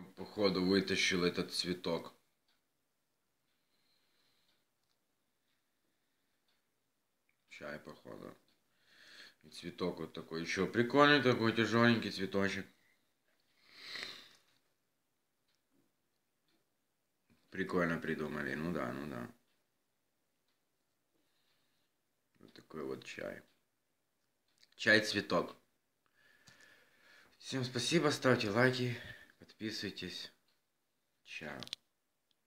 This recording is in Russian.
Он, походу, вытащил этот цветок. Чай, походу. И цветок вот такой. Еще прикольный такой тяжеленький цветочек. Прикольно придумали. Ну да, ну да. Вот такой вот чай. Чай-цветок. Всем спасибо, ставьте лайки, подписывайтесь. Чао.